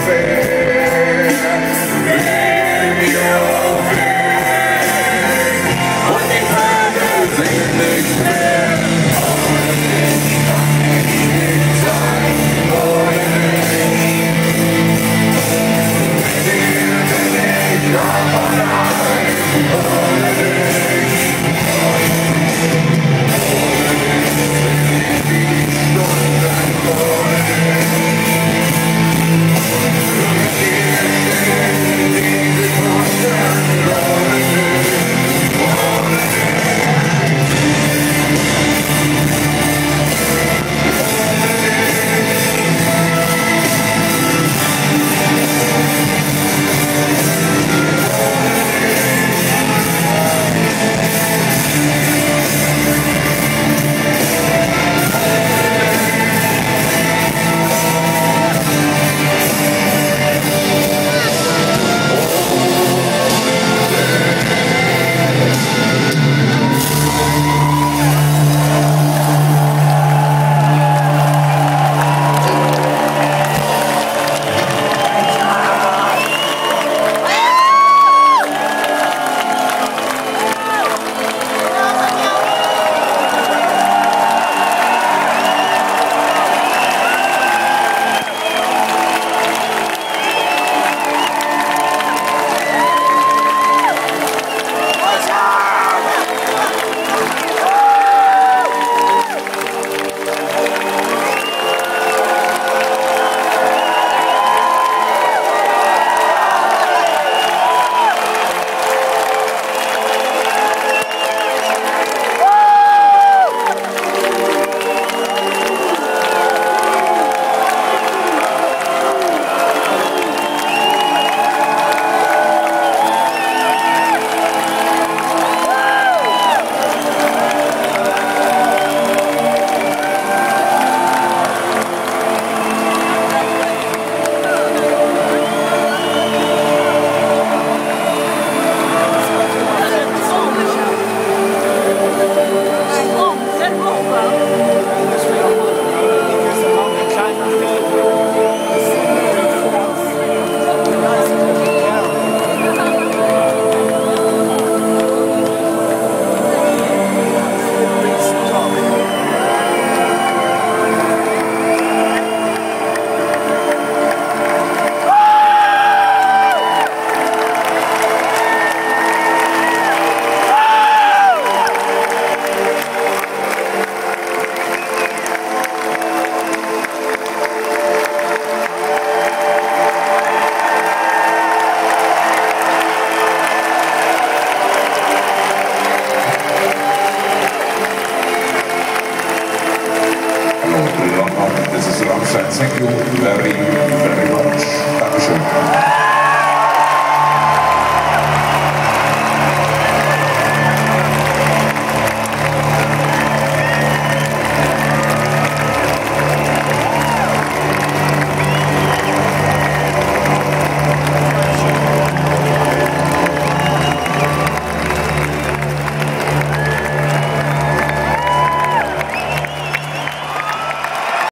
Fair.